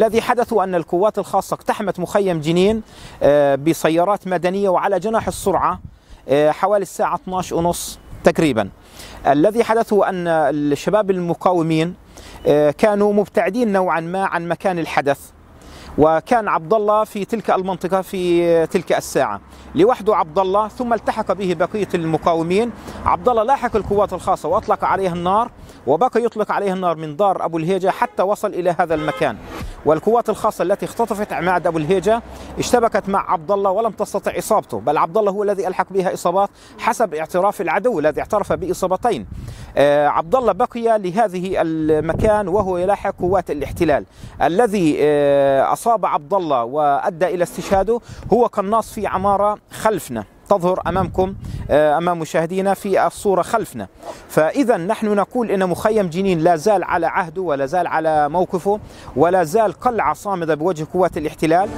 الذي حدث أن القوات الخاصة اقتحمت مخيم جنين آه، بسيارات مدنية وعلى جناح السرعة آه، حوالي الساعة 12 ونص تقريبا. الذي حدث أن الشباب المقاومين آه، كانوا مبتعدين نوعا ما عن مكان الحدث وكان عبد الله في تلك المنطقة في تلك الساعة. لوحده عبد الله ثم التحق به بقية المقاومين. عبد الله لاحق القوات الخاصة وأطلق عليه النار وبقى يطلق عليه النار من دار أبو الهيجة حتى وصل إلى هذا المكان. والقوات الخاصة التي اختطفت عماد أبو الهيجة اشتبكت مع عبد الله ولم تستطع إصابته بل عبد الله هو الذي ألحق بها إصابات حسب اعتراف العدو الذي اعترف بإصابتين. آه عبد الله بقي لهذه المكان وهو يلاحق قوات الاحتلال. الذي آه أصاب عبد الله وأدى إلى استشهاده هو قناص في عمارة خلفنا. تظهر أمامكم آه، أمام مشاهدينا في الصورة خلفنا. فإذا نحن نقول إن مخيم جنين لا زال على عهده ولا زال على موقفه ولا زال قلعة صامدة بوجه قوات الاحتلال.